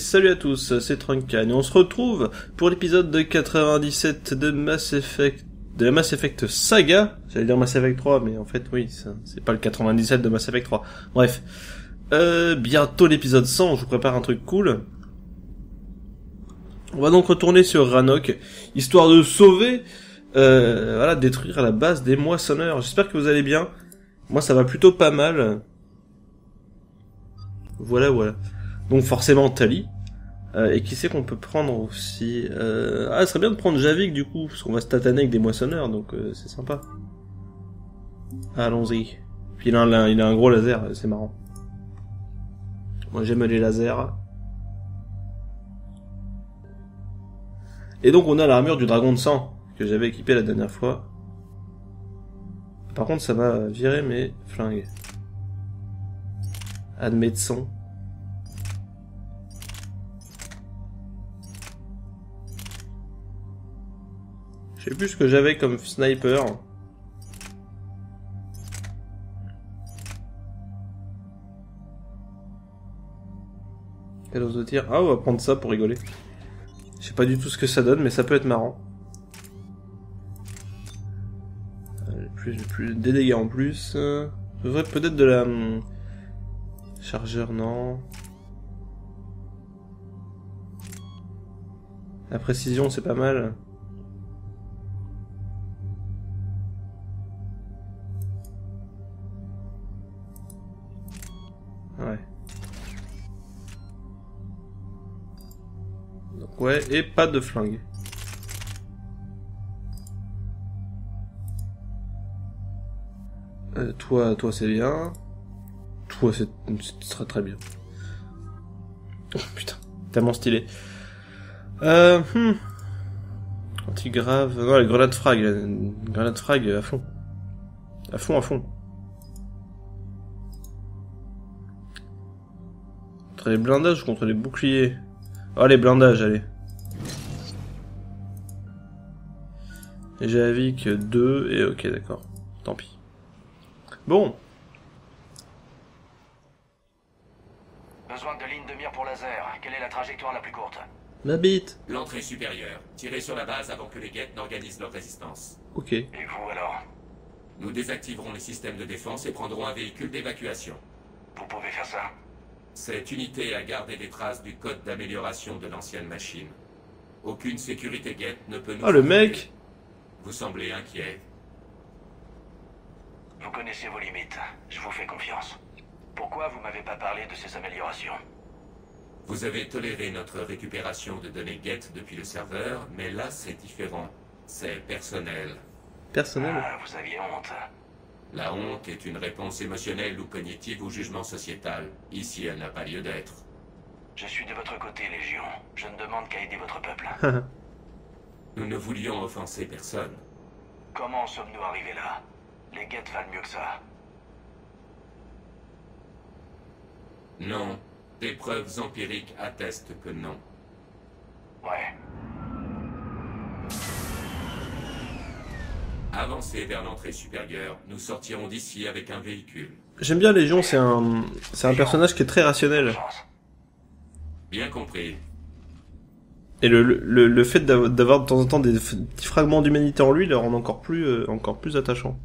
Salut à tous, c'est Trunkan et on se retrouve pour l'épisode de 97 de Mass Effect, de la Mass Effect Saga. J'allais dire Mass Effect 3, mais en fait oui, c'est pas le 97 de Mass Effect 3. Bref. Euh, bientôt l'épisode 100, je vous prépare un truc cool. On va donc retourner sur Ranok, histoire de sauver, euh, voilà, détruire la base des moissonneurs. J'espère que vous allez bien. Moi ça va plutôt pas mal. Voilà, voilà. Donc forcément Tali. Euh, et qui c'est qu'on peut prendre aussi euh... Ah, ce serait bien de prendre Javik du coup, parce qu'on va se tataner avec des moissonneurs, donc euh, c'est sympa. Allons-y. Puis il a, un, il a un gros laser, c'est marrant. Moi j'aime les lasers. Et donc on a l'armure du dragon de sang, que j'avais équipé la dernière fois. Par contre ça m'a viré mes flingues. Admettons. Sais plus ce que j'avais comme sniper. Quelle ose tir Ah, on va prendre ça pour rigoler. Je sais pas du tout ce que ça donne, mais ça peut être marrant. Euh, Plus, plus, des dégâts en plus. Euh, Je devrais peut-être de la... hum, Chargeur, non. La précision, c'est pas mal. Ouais, et pas de flingue. Euh, toi, toi c'est bien. Toi c'est très très bien. Oh putain, tellement stylé. Euh, hmm. Antigrave. Non, les grenades frag. une Grenade frag à fond. À fond, à fond. Contre les blindages ou contre les boucliers? Oh, les blindages, allez. J'ai Avik 2 et ok, d'accord. Tant pis. Bon, Besoin de ligne de mire pour laser. Quelle est la trajectoire la plus courte la bite. L'entrée supérieure. Tirez sur la base avant que les guettes n'organisent leur résistance. Ok. Et vous alors Nous désactiverons les systèmes de défense et prendrons un véhicule d'évacuation. Vous pouvez faire ça Cette unité a gardé des traces du code d'amélioration de l'ancienne machine. Aucune sécurité guette ne peut nous... Ah, le mec Vous semblez inquiet. Vous connaissez vos limites. Je vous fais confiance. Pourquoi vous m'avez pas parlé de ces améliorations? Vous avez toléré notre récupération de données guettes depuis le serveur, mais là c'est différent. C'est personnel. Personnel. Ah, vous aviez honte. La honte est une réponse émotionnelle ou cognitive au jugement sociétal. Ici, elle n'a pas lieu d'être. Je suis de votre côté, Légion. Je ne demande qu'à aider votre peuple. Nous ne voulions offenser personne. Comment en sommes-nous arrivés là? Les guettes valent mieux que ça. Non. Des preuves empiriques attestent que non. Ouais. Avancez vers l'entrée supérieure. Nous sortirons d'ici avec un véhicule. J'aime bien Légion, c'est un, c'est un personnage qui est très rationnel. Bien compris. Et le, le, le fait d'av- d'avoir de temps en temps des petits fragments d'humanité en lui le rend encore plus, euh, encore plus attachant.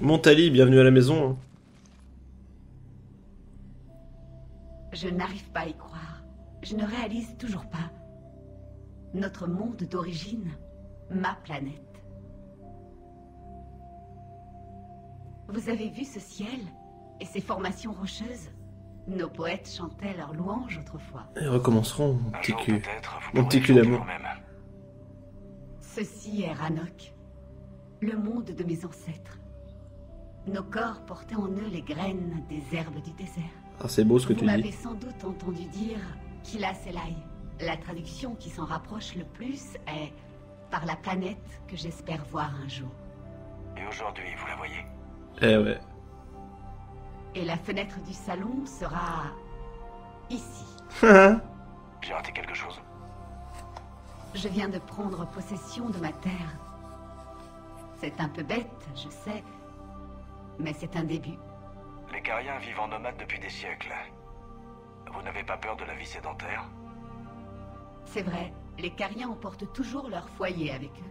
Montali, bienvenue à la maison. Je n'arrive pas à y croire. Je ne réalise toujours pas. Notre monde d'origine, ma planète. Vous avez vu ce ciel et ces formations rocheuses? Nos poètes chantaient leurs louanges autrefois. Et recommencerons, mon petit cul. vous Mon petit cul d'amour. Ceci est Ranok, le monde de mes ancêtres. Nos corps portaient en eux les graines des herbes du désert. Ah, c'est beau ce que Vous tu m'avez dis. sans doute entendu dire Kila Selai. La traduction qui s'en rapproche le plus est par la planète que j'espère voir un jour. Et aujourd'hui, vous la voyez? Eh ouais. Et la fenêtre du salon sera ici. J'ai raté quelque chose. Je viens de prendre possession de ma terre. C'est un peu bête, je sais, mais c'est un début. Les Cariens vivent en nomade depuis des siècles. Vous n'avez pas peur de la vie sédentaire? C'est vrai, les Cariens emportent toujours leur foyer avec eux.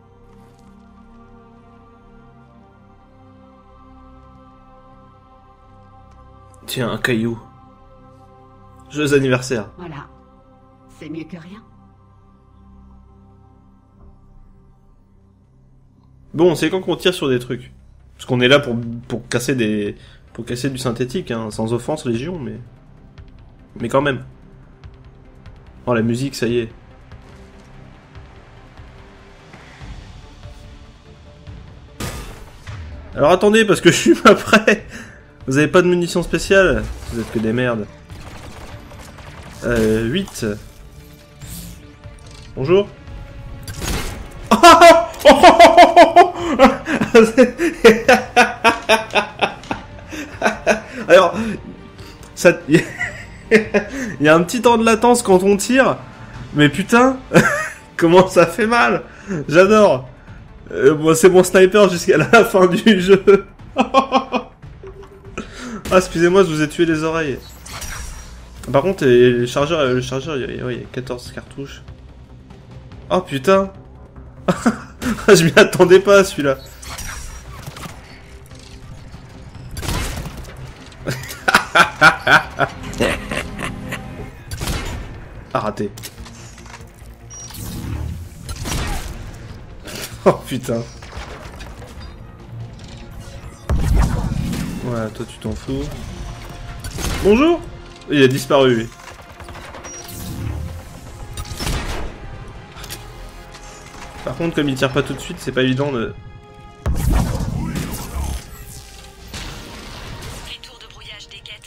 Tiens, un caillou. Joyeux anniversaire. Voilà. C'est mieux que rien. Bon, c'est quand qu'on tire sur des trucs. Parce qu'on est là pour, pour casser des, pour casser du synthétique, hein, sans offense, Légion, mais, mais quand même. Oh, la musique, ça y est. Alors attendez, parce que je suis pas prêt. Vous avez pas de munitions spéciales Vous êtes que des merdes. Euh, 8. Bonjour. Alors, ça, il y a un petit temps de latence quand on tire, mais putain, comment ça fait mal J'adore. Euh, c'est mon sniper jusqu'à la fin du jeu. ah, excusez-moi, je vous ai tué les oreilles. Par contre, le chargeur, il y a, il y a 14 cartouches. Oh putain Je m'y attendais pas celui-là. ah raté. Oh putain. Voilà, toi tu t'en fous. Bonjour Il a disparu lui. Par contre, comme il tire pas tout de suite, c'est pas évident de...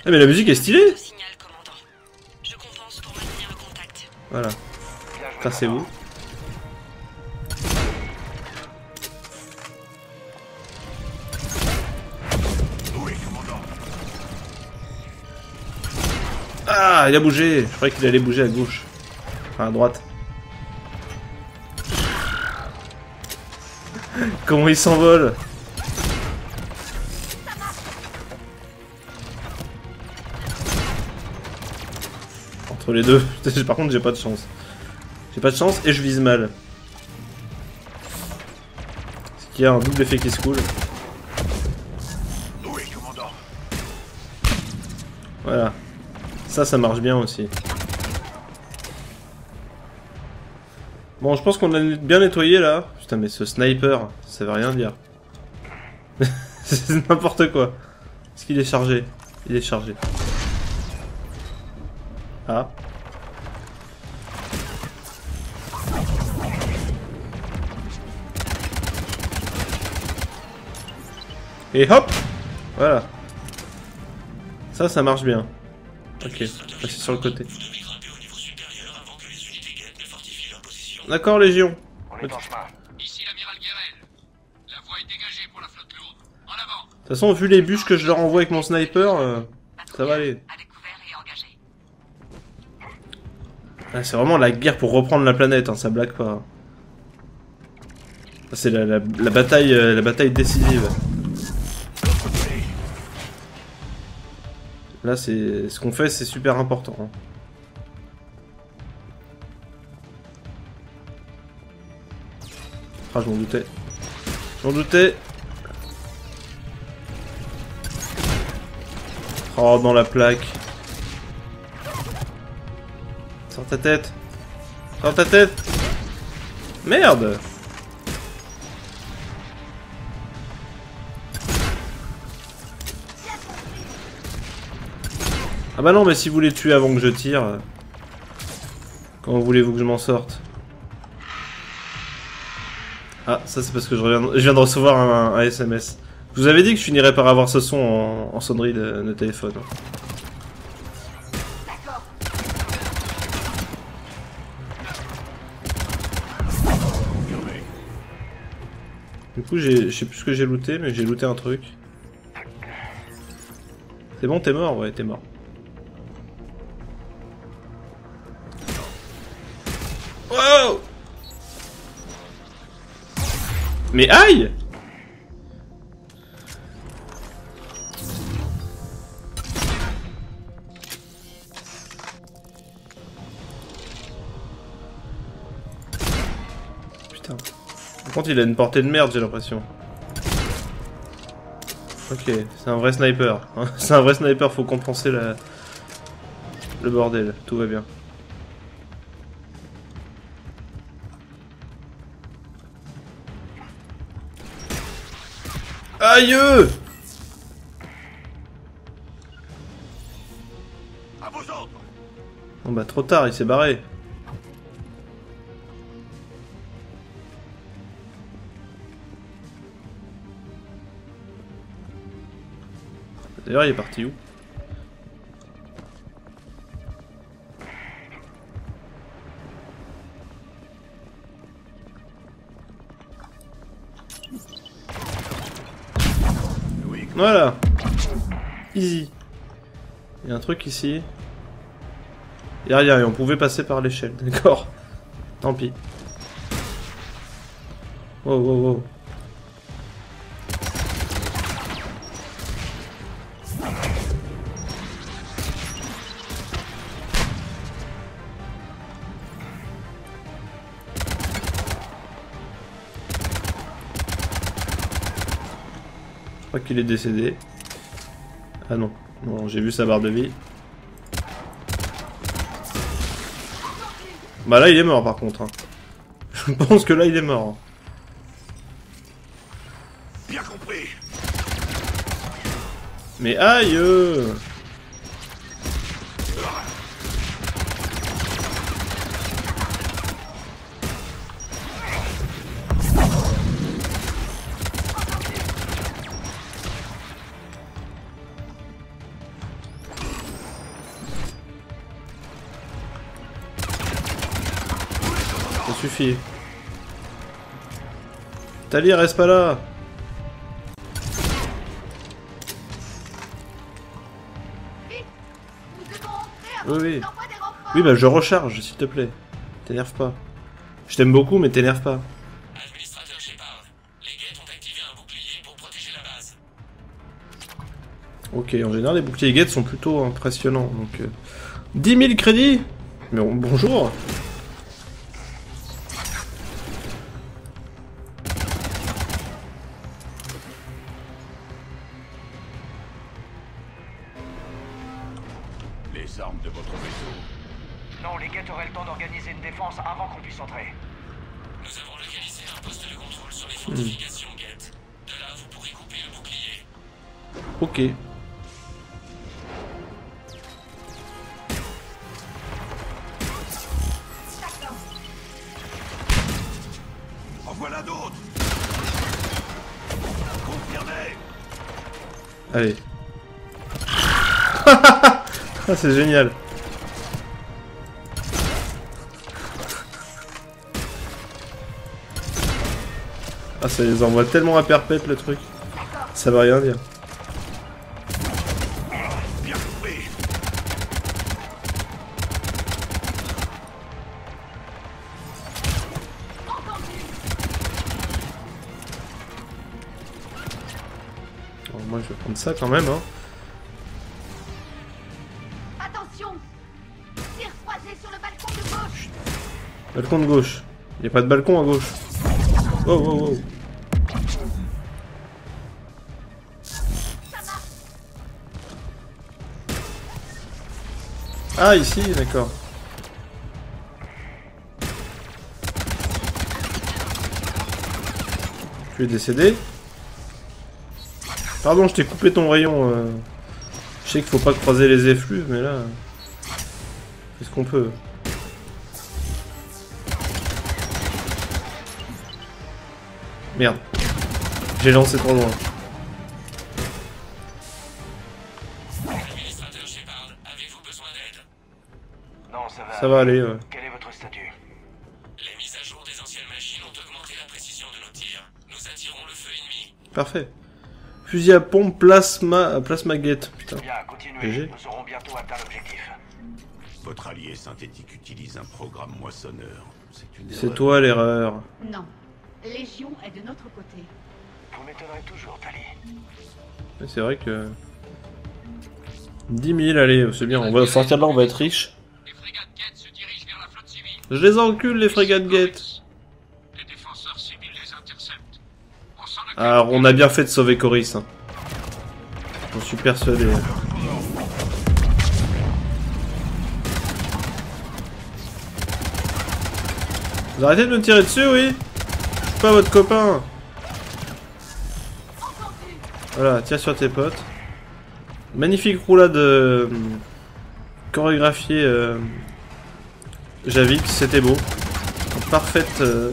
Ah mais la musique est stylée Signal, commandant. Je compense Ah, il a bougé Je croyais qu'il allait bouger à gauche. Enfin, à droite. Comment il s'envole Entre les deux. Par contre, j'ai pas de chance. J'ai pas de chance et je vise mal. Ce qui a un double effet qui se coule. Ça, ça marche bien aussi. Bon, je pense qu'on a bien nettoyé là. Putain, mais ce sniper, ça veut rien dire. C'est n'importe quoi. Est-ce qu'il est chargé? Il est chargé. Ah. Et hop Voilà. Ça, ça marche bien. Ok, passer sur le côté. D'accord, Légion. On est en chemin. Ici l'amiral Guérel. La voie est dégagée pour la flotte lourde. En avant De toute façon, vu les bûches que je leur envoie avec mon sniper, euh, ça va aller. Ah, c'est vraiment la guerre pour reprendre la planète, hein, ça blague pas. C'est la, la- la bataille, euh, la bataille décisive. Là, c'est ce qu'on fait, c'est super important. hein. Ah, je m'en doutais. Je m'en doutais. Oh, dans la plaque. Sors ta tête. Sors ta tête. Merde. Ah bah non, mais si vous les tuez avant que je tire... Comment voulez-vous que je m'en sorte? Ah, ça c'est parce que je, viens de recevoir un, SMS. Je vous avais dit que je finirais par avoir ce son en, sonnerie de, de téléphone. Du coup, je sais plus ce que j'ai looté, mais j'ai looté un truc. C'est bon, t'es mort? Ouais, t'es mort. Mais aïe Putain. Par contre, il a une portée de merde, j'ai l'impression. Ok, c'est un vrai sniper. c'est un vrai sniper, faut compenser la... le bordel. Tout va bien. Aïe Bon bah trop tard, il s'est barré. D'ailleurs, il est parti où? Truc ici. Il y a rien, et on pouvait passer par l'échelle, d'accord. Tant pis. Wow. Je crois qu'il est décédé. Ah non, non, j'ai vu sa barre de vie. Bah là il est mort par contre. hein. Je pense que là il est mort. hein. bien compris. Mais aïe euh. Suffit. Tali reste pas là. Oui, oui. Oui, bah je recharge, s'il te plaît. T'énerve pas. Je t'aime beaucoup, mais t'énerve pas. Administrateur Shepard, les Gates ont activé un bouclier pour protéger la base. Ok, en général, les boucliers Gate sont plutôt impressionnants. Donc, euh, 10 000 crédits Mais bon, bonjour vaisseau. Non, les Geth auraient le temps d'organiser une défense avant qu'on puisse entrer. Nous avons localisé un poste de contrôle sur les fortifications Gate. De là, vous pourrez couper le bouclier. Ok. En voilà d'autres Confirmé Allez. ah, c'est génial. Ah, ça les envoie tellement à perpète le truc. Ça veut rien dire. Bon, moi, je vais prendre ça quand même, hein. Attention Tir croisé sur le balcon de gauche Balcon de gauche. Il a pas de balcon à gauche. Oh, oh, oh. Ah, ici, d'accord. Tu es décédé Pardon, je t'ai coupé ton rayon. euh. Je sais qu'il faut pas croiser les effluves, mais là... Qu'est-ce qu'on peut Merde. J'ai lancé trop loin. Ça va. Aller, ouais. Quel est votre statut Les mises à jour des anciennes machines ont augmenté la précision de nos tirs. Nous attirons le feu ennemi. Parfait. Fusil à pompe, plasma, plasma gate. Putain. Bien, continuez. GG. Nous aurons bientôt atteint l'objectif. Votre allié synthétique utilise un programme moissonneur. C'est une C'est erreur. toi l'erreur. Non. Légion est de notre côté. Vous m'étonnerez toujours, Tali. C'est vrai que... 10 000, allez, c'est bien. On va sortir de là, on va être riche. Je les encule, les frégates défenses Alors, on a bien fait de sauver Coris. Hein. J'en suis persuadé. Vous arrêtez de me tirer dessus, oui? Je suis pas votre copain. Voilà, tire sur tes potes. Magnifique roulade euh, chorégraphiée euh, Javix, c'était beau. En parfaite euh,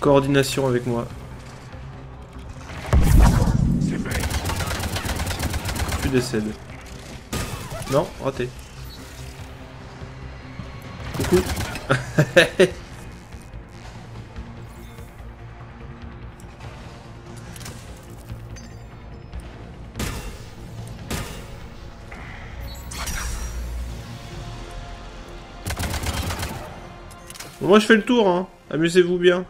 coordination avec moi. Tu décèdes. Non, raté. Coucou. Moi je fais le tour, hein. Amusez-vous bien.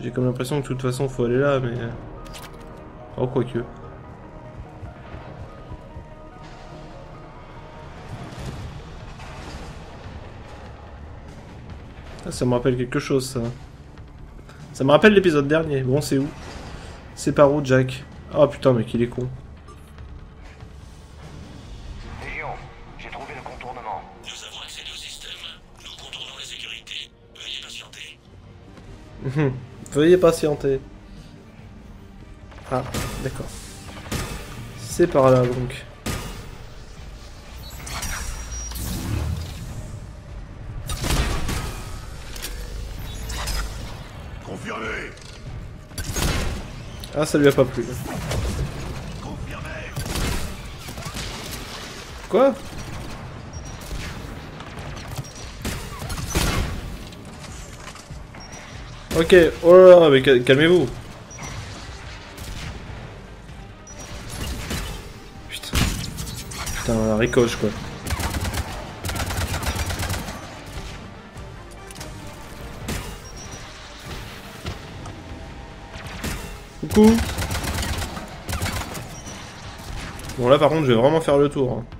J'ai comme l'impression que de toute façon faut aller là, mais... Oh, quoique. Ah, ça me rappelle quelque chose, ça. Ça me rappelle l'épisode dernier. Bon, c'est où? C'est par où, Jack? Oh putain, mec, il est con. Mhm. Veuillez patienter. Ah, d'accord. C'est par là, donc. Ah, ça lui a pas plu. Quoi Ok, oh là là, mais cal- calmez-vous. Putain. Putain, la ricoche quoi. Coucou Bon là par contre je vais vraiment faire le tour. hein.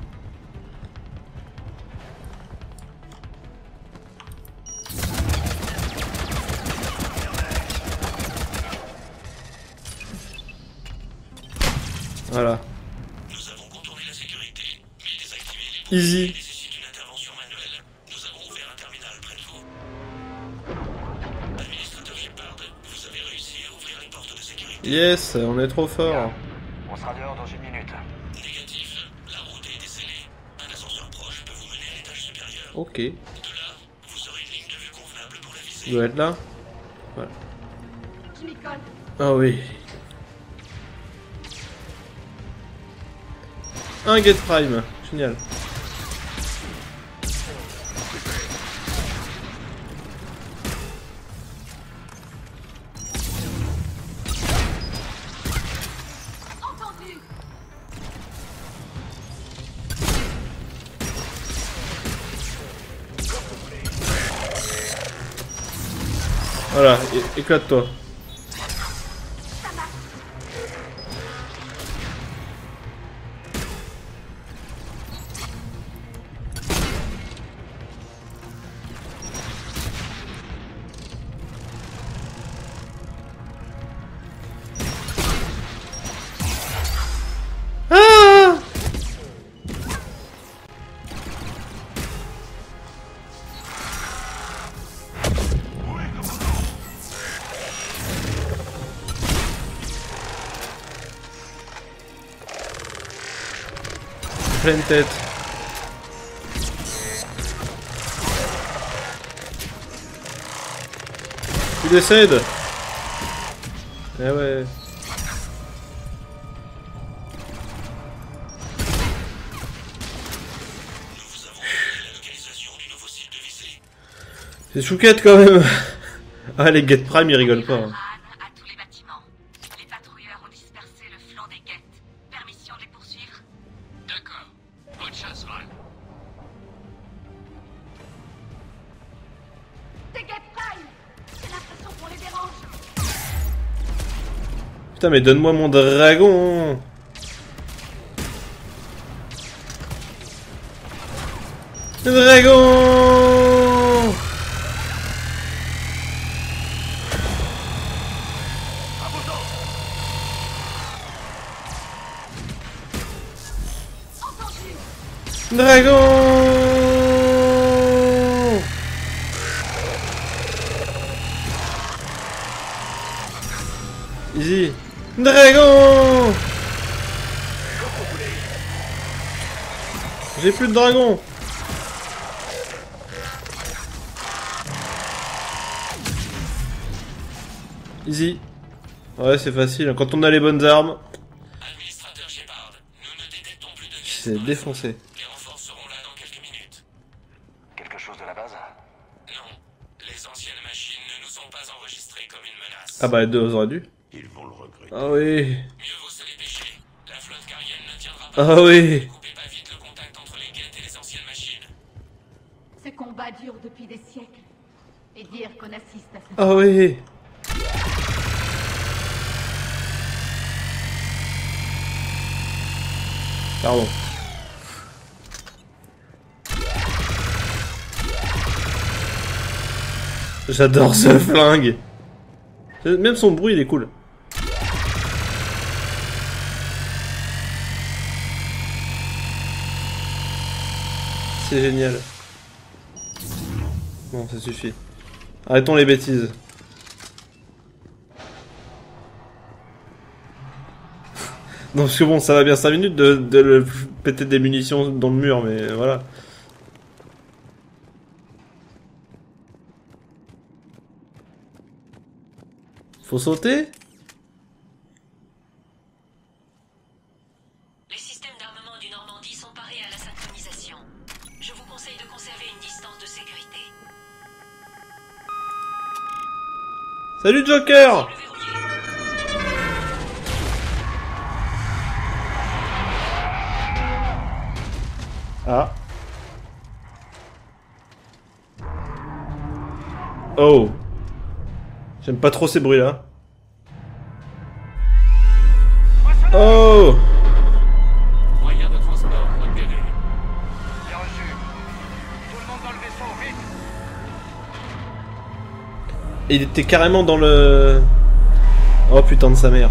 Trop fort. On sera dehors dans une minute. Négatif. La route est décellée. Un ascenseur proche peut vous mener à l'étage supérieur. Ok. De là, vous aurez une ligne de vue convenable pour la Il visée. doit être là. Voilà. Je m'y colle? Ah oui. Un Get Prime. Génial. Voilà, é- éclate-toi. Ah Tête. Tu décèdes Eh ouais. C'est chouquette quand même. Ah les Get Prime ils rigolent pas. hein. Putain, mais donne-moi mon dragon. Dragon. Dragon. J'ai plus de dragon Easy. Ouais, c'est facile. Quand on a les bonnes armes, Administrateur Shepard, nous ne détectons plus de c'est défoncé. Les renforts seront là dans quelques minutes. Quelque chose de la base Non, les anciennes machines ne nous ont pas enregistrés comme une menace. Ah bah, les deux auraient dû. Ils vont le regretter. Ah oui. Mieux vaut se dépêcher. La flotte carienne ne tiendra pas. Ah oui. Depuis des siècles. Et dire qu'on assiste à ça. Ah oui. Pardon. J'adore ce flingue. Même son bruit, il est cool. C'est génial. Bon, ça suffit. Arrêtons les bêtises. non, parce que bon, ça va bien 5 minutes de, le péter des munitions dans le mur, mais voilà. Faut sauter? Salut Joker. Ah. Oh. J'aime pas trop ces bruits-là. Oh Il était carrément dans le... Oh putain de sa mère.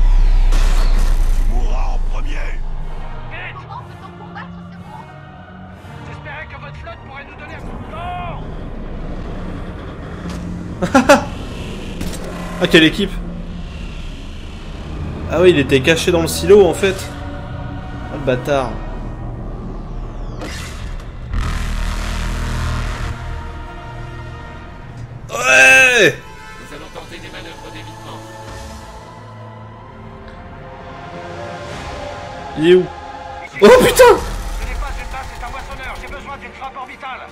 Ah, quelle équipe Ah oui, il était caché dans le silo, en fait. Ah, le bâtard. Il est où? Oh putain Ce n'est pas une c'est un moissonneur. J'ai besoin d'une frappe orbitale.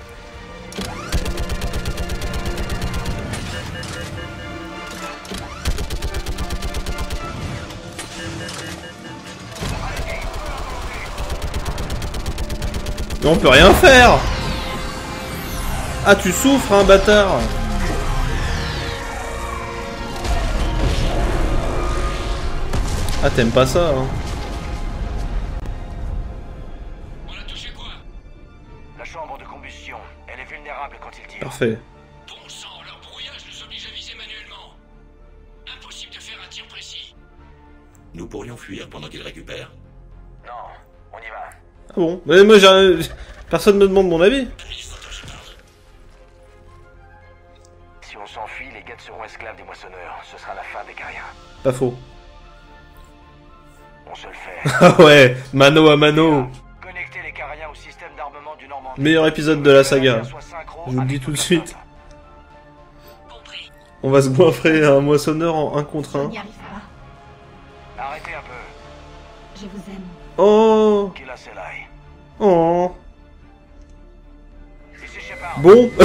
Mais on peut rien faire Ah, tu souffres, hein, bâtard Ah, t'aimes pas ça, hein? Parfait. Bon sang, leur brouillage nous oblige à viser manuellement. Impossible de faire un tir précis. Nous pourrions fuir pendant qu'il récupère. Non, on y va. Ah bon? Mais moi, j'ai... Personne me demande mon avis. Si on s'enfuit, les guettes seront esclaves des moissonneurs. Ce sera la fin des cariens. Pas faux. On se le fait. Ah ouais, mano à mano. Connectez les cariens au système d'armement du Normandie. Meilleur épisode de la saga. Je vous le dis tout de suite. On va se goinfrer à un moissonneur en 1 contre Je 1. n'y arrive pas. Arrêtez un peu. Je vous aime. Oh Oh. Bon,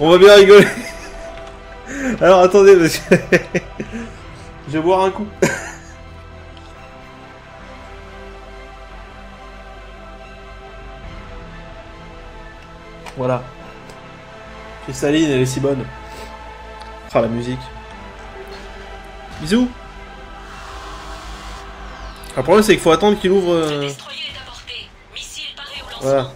on va bien rigoler. Alors attendez, que... Je vais boire un coup. Voilà. Cristalline, elle est si bonne. Ah, la musique. Bisous. Le problème, c'est qu'il faut attendre qu'il ouvre... Euh, Voilà.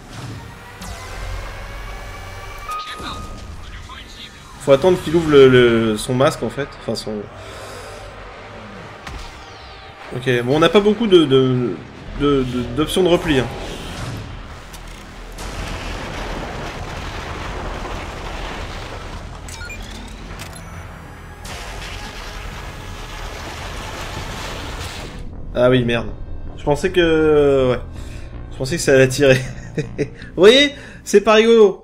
Faut attendre qu'il ouvre le, son masque en fait. Enfin son. Ok, bon on n'a pas beaucoup de de- de- d'options de, repli. hein. Ah oui merde. Je pensais que ouais. Je pensais que ça allait tirer. Vous voyez C'est pas rigolo.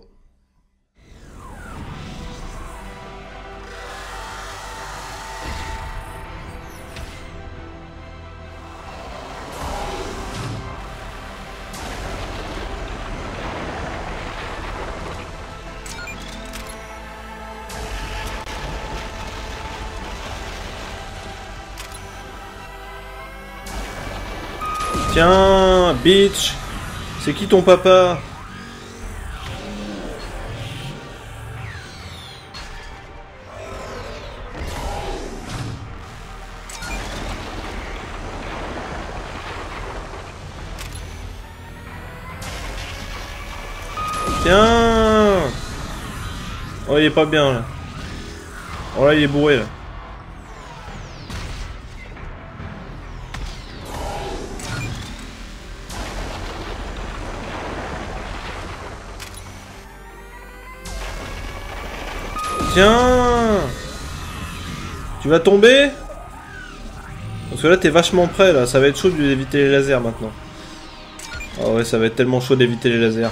Tiens, bitch. C'est qui ton papa? Tiens Oh, il est pas bien là. Oh là, il est bourré là. Tu vas tomber Parce que là t'es vachement près là, ça va être chaud d'éviter les lasers maintenant. Ah ouais ça va être tellement chaud d'éviter les lasers.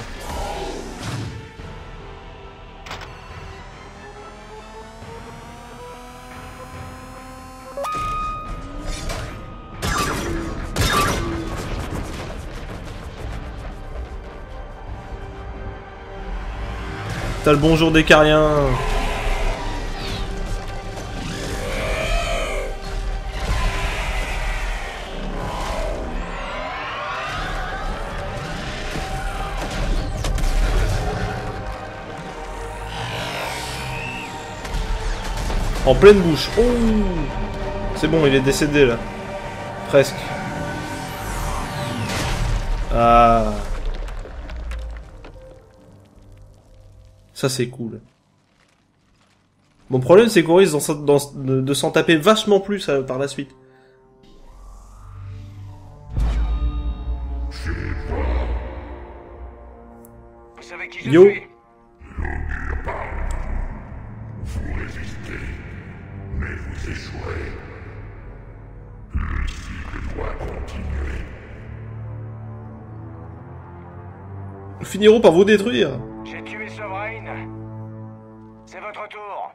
T'as le bonjour des cariens En pleine bouche. Oh C'est bon, il est décédé là. Presque. Ah. Ça c'est cool. Mon problème c'est qu'on risque de, s'en taper vachement plus euh, par la suite. Vous savez qui je Yo. suis Nous finirons par vous détruire. J'ai tué Sovereign. C'est votre tour.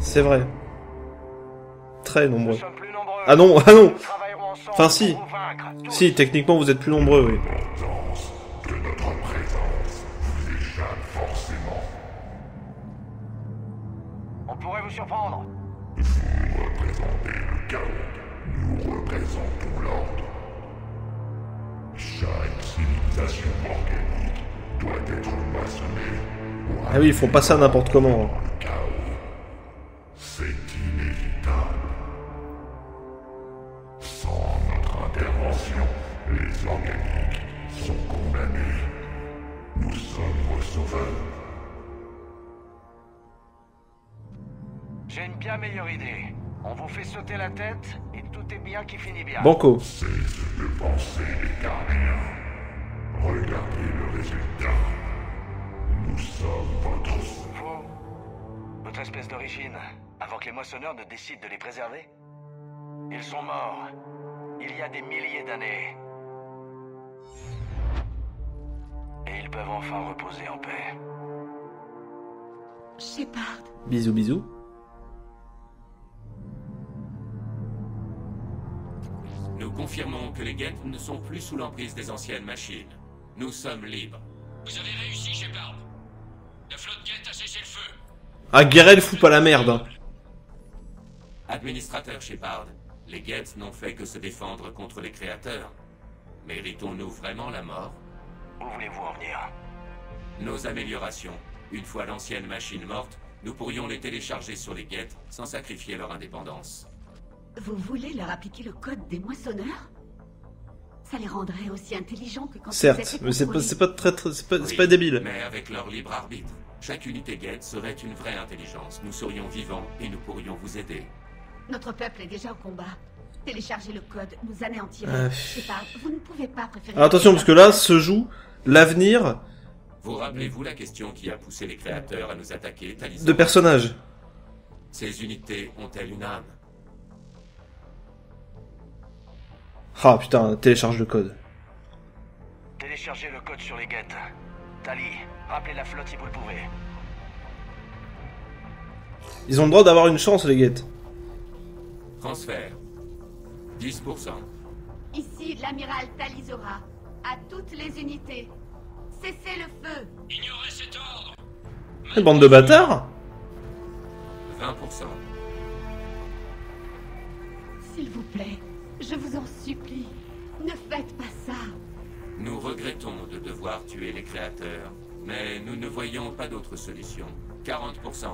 C'est vrai. Très nombreux. Ah non, ah non. Enfin, si. Si, techniquement vous êtes plus nombreux, oui. Oui, ils font pas ça n'importe comment. hein. J'ai une bien meilleure idée. On vous fait sauter la tête et tout est bien qui finit bien. Banco. Ne décident de les préserver Ils sont morts. Il y a des milliers d'années. Et ils peuvent enfin reposer en paix. Shepard, Bisous, bisous. Nous confirmons que les guettes ne sont plus sous l'emprise des anciennes machines. Nous sommes libres. Vous avez réussi, Shepard. La flotte guette a cessé le feu. Ah, Guerrel fout pas la merde. Administrateur Shepard, les guettes n'ont fait que se défendre contre les créateurs. Méritons-nous vraiment la mort? Où voulez-vous en venir? Nos améliorations, une fois l'ancienne machine morte, nous pourrions les télécharger sur les guettes sans sacrifier leur indépendance. vous voulez leur appliquer le code des moissonneurs? Ça les rendrait aussi intelligents que quand ils Certes, mais c'est pas, pas très, très- c'est pas, Oui, pas débile. Mais avec leur libre arbitre, chaque unité guette serait une vraie intelligence. Nous serions vivants et nous pourrions vous aider. Notre peuple est déjà au combat. Télécharger le code nous. Euh. Shepard, vous ne pouvez pas préférer... Alors attention, parce que là se joue l'avenir Vous rappelez-vous la question qui a poussé les créateurs à nous attaquer, Talisman de personnages. Ces unités ont-elles une âme? Ah putain, télécharge le code. Téléchargez le code sur les guettes. Tali, rappelez la flotte si vous le pouvez. Ils ont le droit d'avoir une chance, les guettes. Transfert. 10%. Ici l'amiral Talizora. À toutes les unités. Cessez le feu. Ignorez cet ordre Eh, bande de bâtards 20%. S'il vous plaît, je vous en supplie. Ne faites pas ça. Nous regrettons de devoir tuer les créateurs, mais nous ne voyons pas d'autre solution. 40%.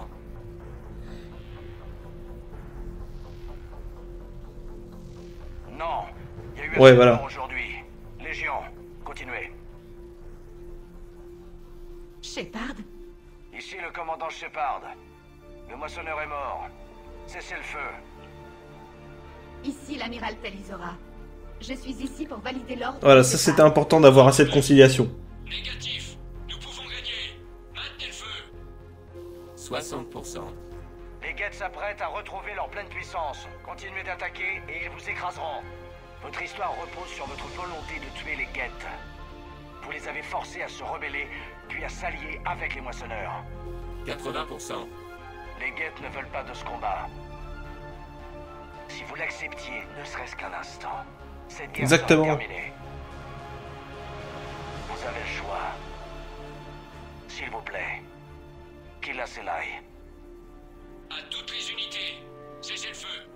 Non, il y a eu un Ouais, voilà. mort aujourd'hui. Légion, continuez. Shepard, Ici le commandant Shepard. Le moissonneur est mort. Cessez le feu. ici l'amiral Talizora. Je suis ici pour valider l'ordre. Voilà, ça c'était important d'avoir assez de conciliation. Négatif Nous pouvons gagner Maintenez le feu 60%. Les guettes s'apprêtent à retrouver leur pleine puissance. Continuez d'attaquer et ils vous écraseront. Votre histoire repose sur votre volonté de tuer les guettes. Vous les avez forcés à se rebeller, puis à s'allier avec les moissonneurs. 80%. Les guettes ne veulent pas de ce combat. Si vous l'acceptiez, ne serait-ce qu'un instant, cette guerre Exactement. serait terminée. Vous avez le choix. S'il vous plaît, Killa Selai. À toutes les unités Cessez le feu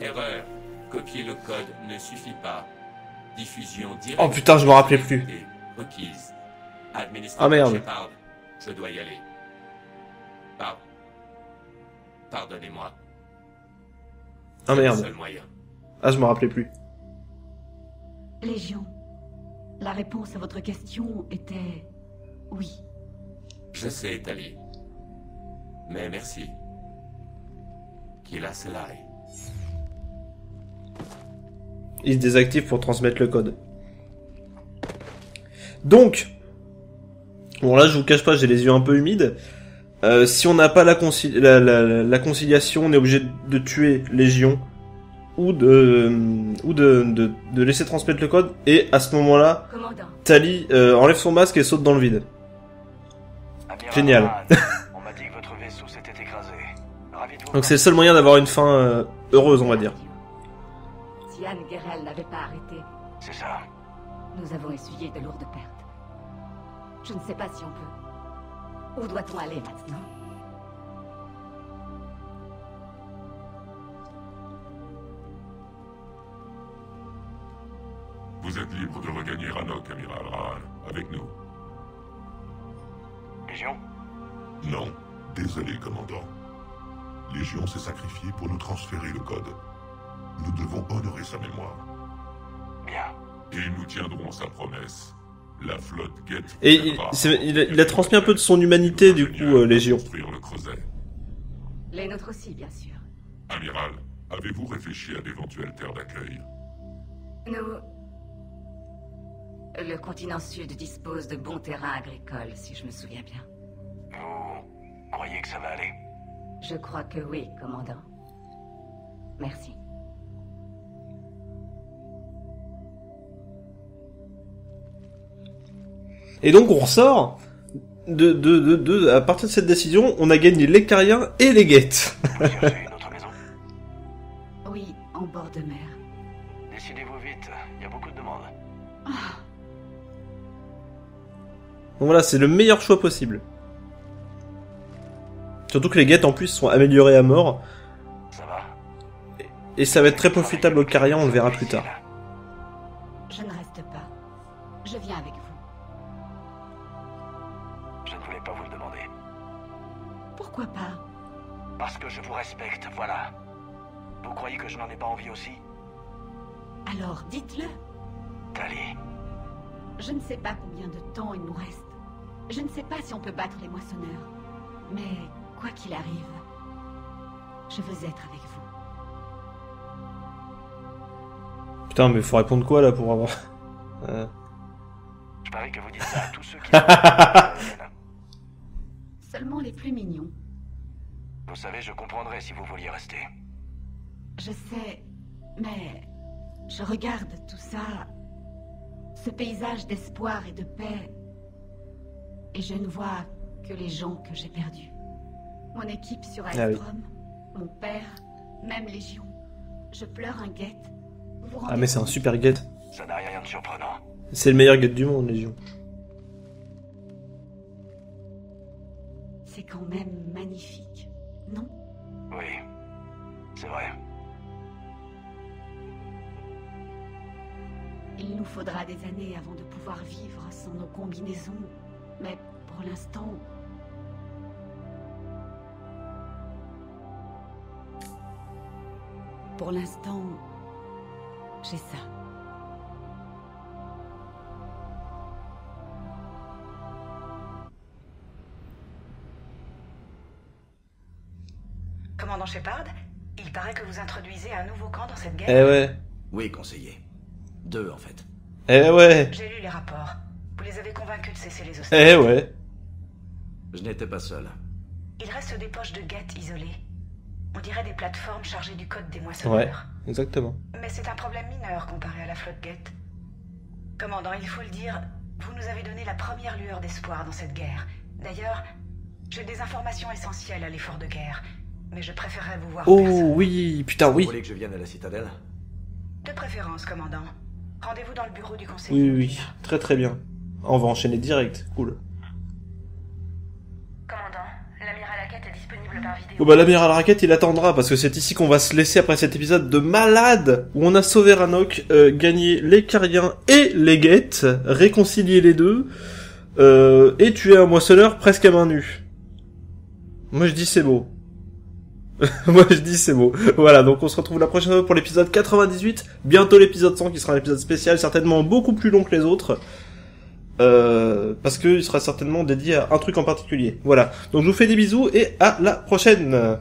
Erreur. Copier le code ne suffit pas. Diffusion directe. Oh, putain, je me rappelais plus. Requise. Administrateur Ah, merde. Shepard, je dois y aller. Pardon. Pardonnez-moi. Ah C'est le merde. seul moyen. Ah, je me rappelais plus. Légion, la réponse à votre question était oui. Je sais, Tali. Mais merci. Qu'il a cela. Il se désactive pour transmettre le code. Donc, bon là je vous cache pas, j'ai les yeux un peu humides. Euh, si on n'a pas la, concili- la, la- la conciliation, on est obligé de tuer Légion ou de euh, ou de, de, de laisser transmettre le code. Et à ce moment-là, Tali euh, enlève son masque et saute dans le vide. Génial. Ahmad, On m'a dit que votre vaisseau s'était écrasé. Donc c'est le seul moyen d'avoir une fin euh, heureuse, on va dire. Si Anne Guerrel n'avait pas arrêté, C'est ça. nous avons essuyé de lourdes pertes. Je ne sais pas si on peut. Où doit-on aller maintenant? Vous êtes libre de regagner Ranok, amiral Raal, avec nous. Légion Non, désolé, commandant. Légion s'est sacrifiée pour nous transférer le code. Nous devons honorer sa mémoire. Bien. Et nous tiendrons sa promesse. La flotte guette. Et il, a, il a transmis un peu de son humanité du coup, euh, Légion. Construire le creuset. Les nôtres aussi, bien sûr. Amiral, avez-vous réfléchi à d'éventuelles terres d'accueil? Nous... Le continent sud dispose de bons terrains agricoles, si je me souviens bien. Vous croyez que ça va aller? Je crois que oui, commandant. Merci. Et donc on ressort de, de, de, de- à partir de cette décision, on a gagné les Cariens et les Guettes. Vous cherchez une autre maison? Oui, en bord de mer. Donc voilà, c'est le meilleur choix possible. Surtout que les Guettes en plus sont améliorées à mort, Ça va et ça va être très profitable aux Cariens, on le verra plus tard. Je ne reste pas. Je viens avec vous. Je ne voulais pas vous le demander. Pourquoi pas? Parce que je vous respecte, voilà. Vous croyez que je n'en ai pas envie aussi? Alors dites-le. Tali, Je ne sais pas combien de temps il nous reste. Je ne sais pas si on peut battre les moissonneurs. Mais quoi qu'il arrive, je veux être avec vous. Putain, mais faut répondre quoi là pour avoir... Euh, je parie que vous dites ça à tous ceux qui Seulement les plus mignons. Vous savez, je comprendrais si vous vouliez rester. Je sais, mais je regarde tout ça, ce paysage d'espoir et de paix, et je ne vois que les gens que j'ai perdus. Mon équipe sur Ah oui. Mon père, même Légion. Je pleure un. Vous vous Ah mais c'est un super guette. Ça n'a rien de surprenant. C'est le meilleur guette du monde, Légion. C'est quand même magnifique, non? Oui, c'est vrai. Il nous faudra des années avant de pouvoir vivre sans nos combinaisons, mais pour l'instant... Pour l'instant, j'ai ça. Commandant Shepard, il paraît que vous introduisez un nouveau camp dans cette guerre. Eh ouais. Oui, conseiller. Deux, en fait. Eh ouais. J'ai lu les rapports. Vous les avez convaincus de cesser les Eh hostilités. ouais. Je n'étais pas seul. Il reste des poches de guettes isolées. On dirait des plateformes chargées du code des Ouais. moissonneurs. Exactement. Mais c'est un problème mineur comparé à la flotte guette. Commandant, il faut le dire, vous nous avez donné la première lueur d'espoir dans cette guerre. D'ailleurs, j'ai des informations essentielles à l'effort de guerre. Mais je préférerais vous voir Oh personne. oui, putain Vous oui. voulez que je vienne à la citadelle? De préférence, commandant. Rendez-vous dans le bureau du conseiller. Oui, oui, oui. Très très bien. On va enchaîner direct. Cool. Commandant, l'amiral Hackett est disponible par vidéo. Bon bah l'amiral Raquette il attendra parce que c'est ici qu'on va se laisser après cet épisode de malade où on a sauvé Ranok, euh, gagné les Cariens et les Guettes, réconcilié les deux euh, et tué un moissonneur presque à main nue. Moi je dis c'est beau. Moi je dis c'est beau. Voilà donc on se retrouve la prochaine fois pour l'épisode 98, bientôt l'épisode 100 qui sera un épisode spécial certainement beaucoup plus long que les autres. Euh, parce qu'il sera certainement dédié à un truc en particulier. Voilà. Donc je vous fais des bisous et à la prochaine